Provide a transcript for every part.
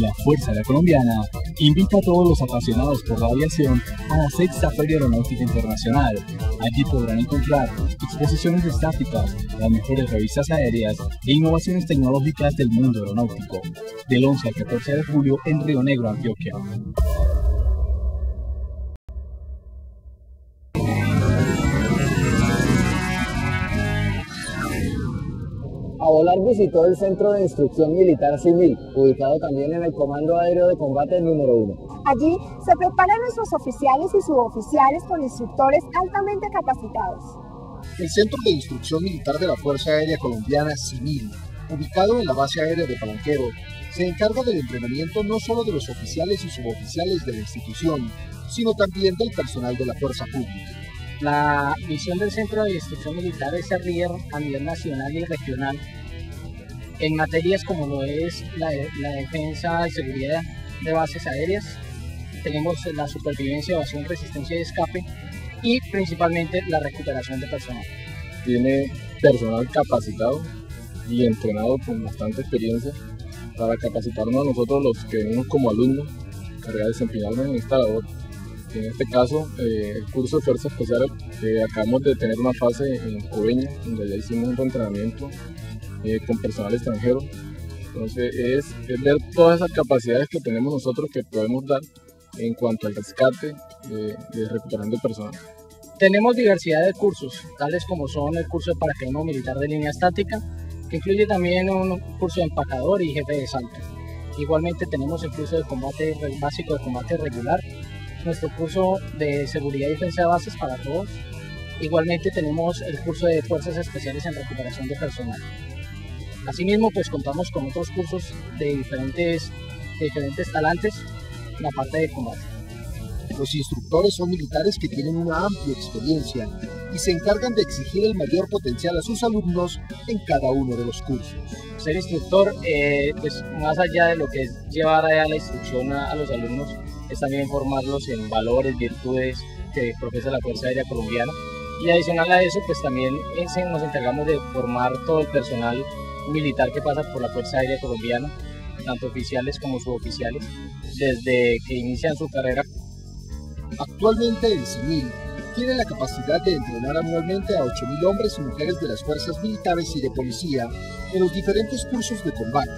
La Fuerza Aérea Colombiana invita a todos los apasionados por la aviación a la sexta Feria Aeronáutica Internacional. Allí podrán encontrar exposiciones estáticas, las mejores revistas aéreas e innovaciones tecnológicas del mundo aeronáutico. Del 11 al 14 de julio en Río Negro, Antioquia. Volar visitó el Centro de Instrucción Militar Civil, ubicado también en el Comando Aéreo de Combate número 1. Allí se preparan nuestros oficiales y suboficiales con instructores altamente capacitados. El Centro de Instrucción Militar de la Fuerza Aérea Colombiana Civil, ubicado en la base aérea de Palanquero, se encarga del entrenamiento no solo de los oficiales y suboficiales de la institución, sino también del personal de la fuerza pública. La misión del Centro de Instrucción Militar es servir a nivel nacional y regional en materias como lo es la, defensa y seguridad de bases aéreas, tenemos la supervivencia, evasión, resistencia y escape y principalmente la recuperación de personal. Tiene personal capacitado y entrenado con bastante experiencia para capacitarnos a nosotros los que venimos como alumnos, de desempeñarnos en esta labor. En este caso, eh, el curso de Fuerza Especial, que acabamos de tener una fase en Coveña, donde ya hicimos un entrenamiento eh, con personal extranjero. Entonces es, ver todas esas capacidades que tenemos nosotros que podemos dar en cuanto al rescate de, de recuperando personal. Tenemos diversidad de cursos, tales como son el curso de paracaidismo militar de línea estática, que incluye también un curso de empacador y jefe de salto. Igualmente tenemos el curso de combate básico de combate regular, nuestro curso de seguridad y defensa de bases para todos. Igualmente tenemos el curso de fuerzas especiales en recuperación de personal. Asimismo, pues contamos con otros cursos de diferentes, diferentes talantes en la parte de combate. Los instructores son militares que tienen una amplia experiencia y se encargan de exigir el mayor potencial a sus alumnos en cada uno de los cursos. Ser instructor, eh, pues más allá de lo que es llevar a la instrucción a, los alumnos, es también formarlos en valores, virtudes que profesa la Fuerza Aérea Colombiana. Y adicional a eso, pues también nos encargamos de formar todo el personal militar que pasa por la Fuerza Aérea Colombiana, tanto oficiales como suboficiales, desde que inician su carrera. Actualmente el civil tiene la capacidad de entrenar anualmente a 8.000 hombres y mujeres de las fuerzas militares y de policía en los diferentes cursos de combate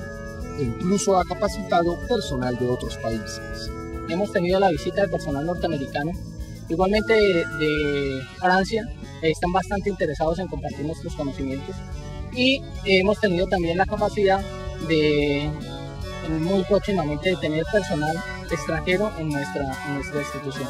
e incluso ha capacitado personal de otros países. Hemos tenido la visita del personal norteamericano, igualmente de Francia, están bastante interesados en compartir nuestros conocimientos y hemos tenido también la capacidad de muy próximamente de tener personal extranjero en nuestra, en nuestra institución.